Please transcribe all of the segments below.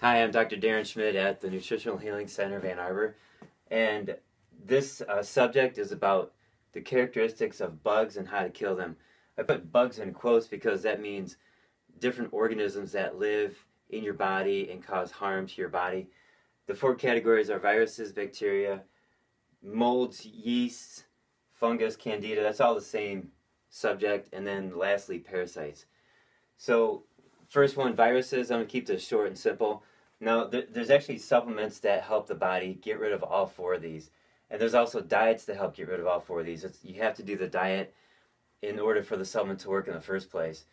Hi, I'm Dr. Darren Schmidt at the Nutritional Healing Center of Ann Arbor, and this uh, subject is about the characteristics of bugs and how to kill them. I put bugs in quotes because that means different organisms that live in your body and cause harm to your body. The four categories are viruses, bacteria, molds, yeasts, fungus, candida. That's all the same subject, and then lastly, parasites. So first one, viruses. I'm to keep this short and simple. Now, th- there's actually supplements that help the body get rid of all four of these. And there's also diets that help get rid of all four of these. It's, you have to do the diet in order for the supplement to work in the first place.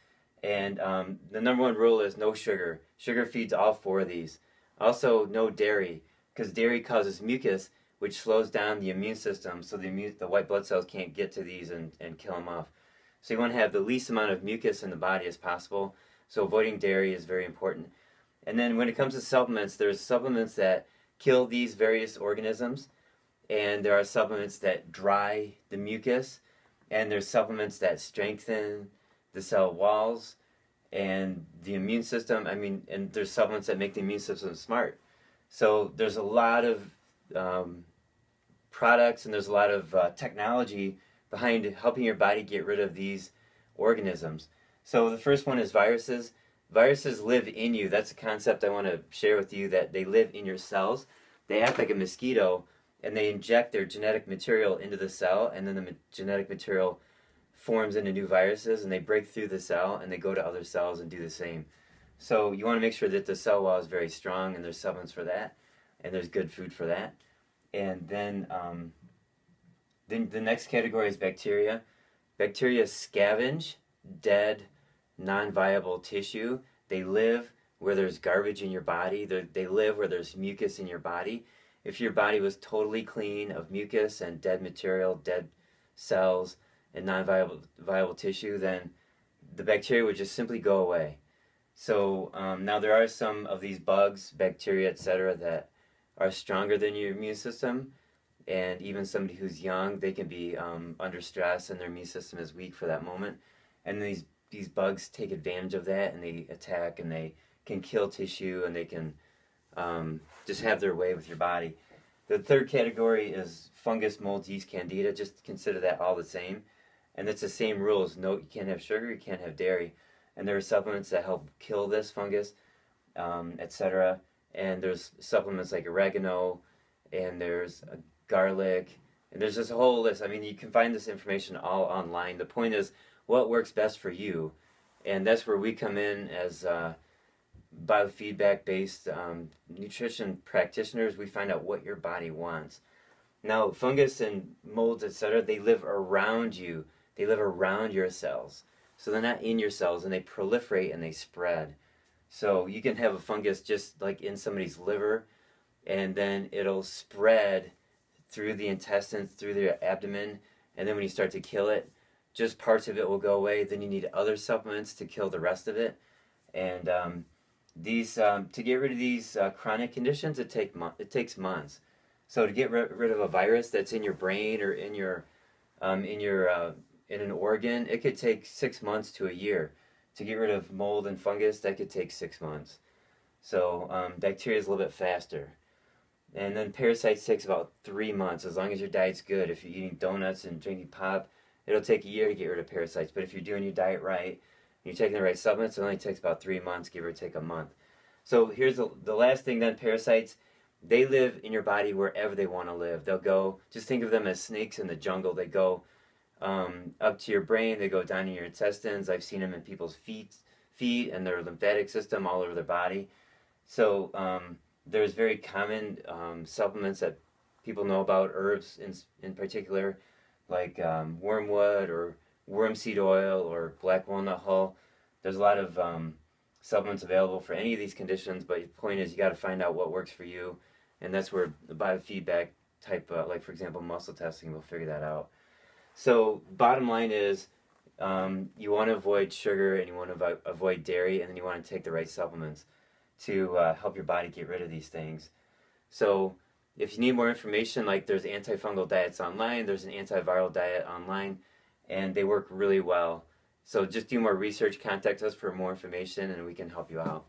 And um, the number one rule is no sugar. Sugar feeds all four of these. Also, no dairy, because dairy causes mucus, which slows down the immune system, so the, immune, the white blood cells can't get to these and, and kill them off. So you want to have the least amount of mucus in the body as possible. So avoiding dairy is very important. And then when it comes to supplements, there's supplements that kill these various organisms, and there are supplements that dry the mucus, and there's supplements that strengthen the cell walls and the immune system. I mean, and there's supplements that make the immune system smart. So there's a lot of um, products and there's a lot of uh, technology behind helping your body get rid of these organisms. So the first one is viruses. Viruses live in you. That's a concept I want to share with you that they live in your cells. They act like a mosquito and they inject their genetic material into the cell and then the genetic material forms into new viruses and they break through the cell and they go to other cells and do the same. So you want to make sure that the cell wall is very strong and there's supplements for that and there's good food for that. And then um, then the next category is bacteria. Bacteria scavenge dead, non viable tissue. They live where there's garbage in your body, They're, they live where there's mucus in your body. If your body was totally clean of mucus and dead material, dead cells, and non viable viable tissue, then the bacteria would just simply go away. So um, now there are some of these bugs, bacteria, etc., that are stronger than your immune system and even somebody who's young, they can be um, under stress and their immune system is weak for that moment. And these these bugs take advantage of that and they attack and they can kill tissue and they can um, just have their way with your body. The third category is fungus, mold, yeast, candida. Just consider that all the same. And it's the same rules. No, you can't have sugar, you can't have dairy. And there are supplements that help kill this fungus, um, etc. And there's supplements like oregano, and there's garlic, and there's this whole list. I mean, you can find this information all online. The point is, what works best for you, and that's where we come in as uh, biofeedback based um, nutrition practitioners. We find out what your body wants. Now, fungus and molds, etc., they live around you. They live around your cells. So they're not in your cells and they proliferate and they spread. So you can have a fungus just like in somebody's liver and then it'll spread through the intestines, through the abdomen, and then when you start to kill it, just parts of it will go away. Then you need other supplements to kill the rest of it. And um, these um, to get rid of these uh, chronic conditions, it take it takes months. So to get ri- rid of a virus that's in your brain or in your um, in your uh, in an organ, it could take six months to a year. To get rid of mold and fungus, that could take six months. So um, bacteria is a little bit faster. And then parasites takes about three months, as long as your diet's good. If you're eating donuts and drinking pop, it'll take a year to get rid of parasites. But if you're doing your diet right, you're taking the right supplements, it only takes about three months, give or take a month. So here's the, the last thing then parasites, they live in your body wherever they want to live. They'll go, just think of them as snakes in the jungle. They go um, up to your brain, they go down in your intestines. I've seen them in people's feet, feet and their lymphatic system all over their body. So, um, there's very common um, supplements that people know about, herbs in, in particular, like um, wormwood or worm seed oil or black walnut hull. There's a lot of um, supplements available for any of these conditions, but the point is you got to find out what works for you, and that's where the biofeedback type, uh, like for example, muscle testing, will figure that out. So, bottom line is um, you want to avoid sugar and you want to avoid dairy, and then you want to take the right supplements to uh, help your body get rid of these things. So if you need more information, like there's antifungal diets online, there's an antiviral diet online, and they work really well. So just do more research, contact us for more information, and we can help you out.